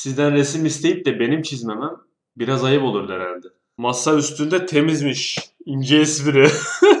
Sizden resim isteyip de benim çizmemem biraz ayıp olurdu herhalde. Masa üstünde temizmiş. İnce espri.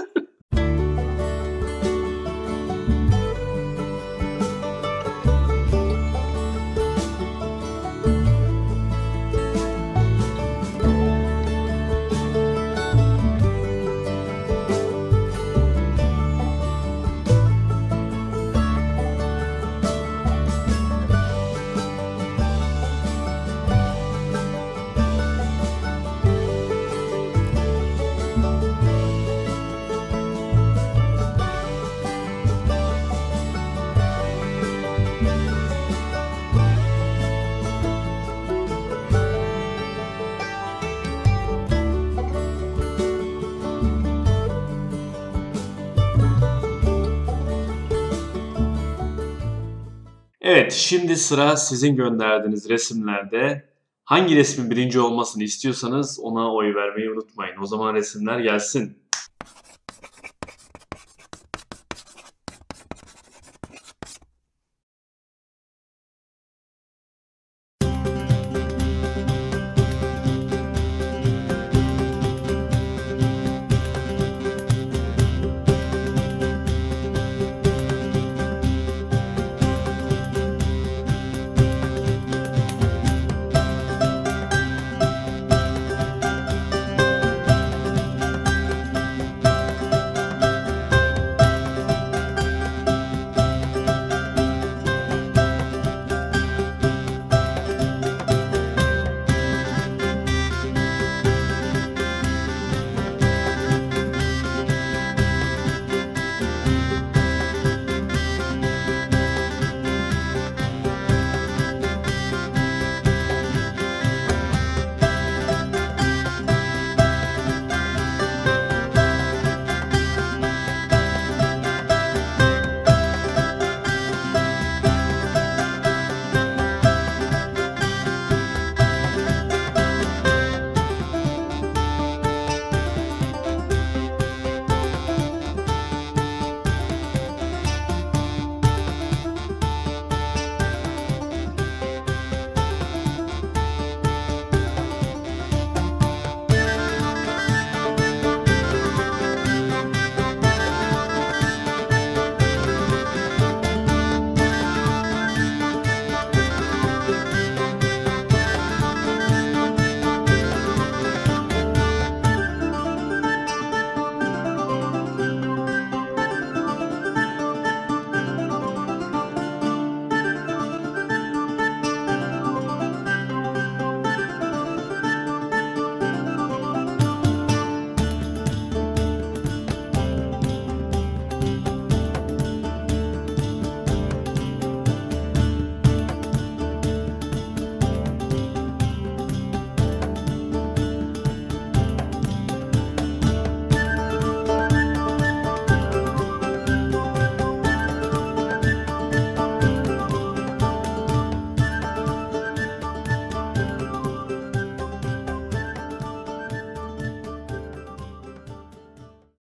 Evet, şimdi sıra sizin gönderdiğiniz resimlerde. Hangi resmin birinci olmasını istiyorsanız ona oy vermeyi unutmayın. O zaman resimler gelsin.